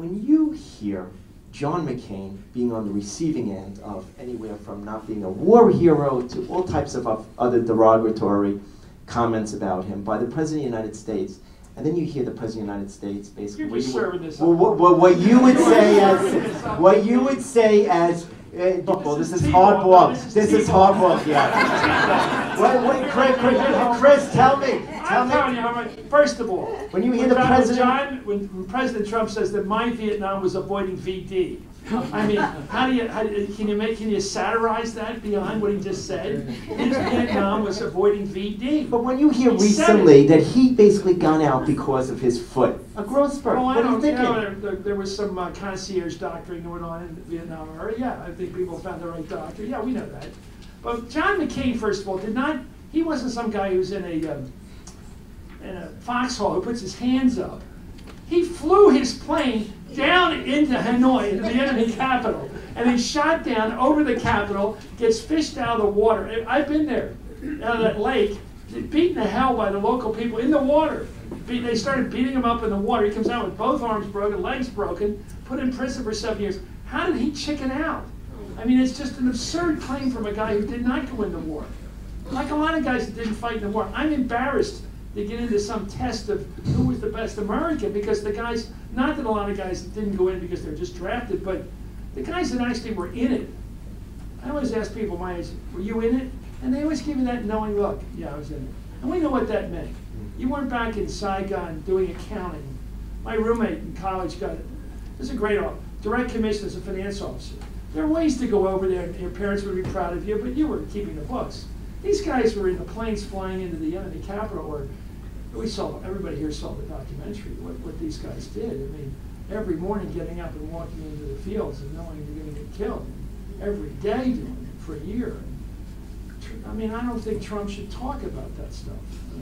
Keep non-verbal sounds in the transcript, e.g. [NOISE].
when you hear John McCain being on the receiving end of anywhere from not being a war hero to all types of other derogatory comments about him by the President of the United States, and then you hear the President of the United States basically. What you would- what, what, what you would say as what you would say as uh, well, this This is is hardball. This is This is T-ball. hardball. Yeah. [LAUGHS] What, what, Chris, Chris, Chris, tell me, I'm telling me. you how much, first of all. When you hear the president- John, when President Trump says that my Vietnam was avoiding VD, I mean, how do you, how, can you make, can you satirize that beyond what he just said? His Vietnam was avoiding VD. But when you hear He recently that he basically gone out because of his foot, a growth spurt, Well, I what are you don't, you know, thinking? there, there was some uh, concierge doctoring going on in the Vietnam era. Yeah, I think people found the right doctor. Yeah, we know that. But John McCain, first of all, did not. He wasn't some guy who was in a um, in a foxhole who puts his hands up. He flew his plane down into Hanoi, into the enemy capital, and he shot down over the capital, gets fished out of the water. I've been there, out of that lake, beaten to hell by the local people in the water. They started beating him up in the water. He comes out with both arms broken, legs broken, put in prison for seven years. How did he chicken out? I mean, it's just an absurd claim from a guy who did not go into war. Like a lot of guys that didn't fight in the war, I'm embarrassed to get into some test of who was the best American because the guys, not that a lot of guys didn't go in because they're just drafted, but the guys that actually were in it. I always ask people my age, were you in it? And they always give me that knowing look. Yeah, I was in it. And we know what that meant. You weren't back in Saigon doing accounting. My roommate in college got it. This is a great offer. Direct commission as a finance officer. There are ways to go over there, and your parents would be proud of you, but you were keeping the books. These guys were in the planes flying into the uh, enemy capital, or we saw, everybody here saw the documentary, what, what these guys did. I mean, every morning getting up and walking into the fields and knowing you're gonna get killed. Every day doing it for a year. I mean, I don't think Trump should talk about that stuff.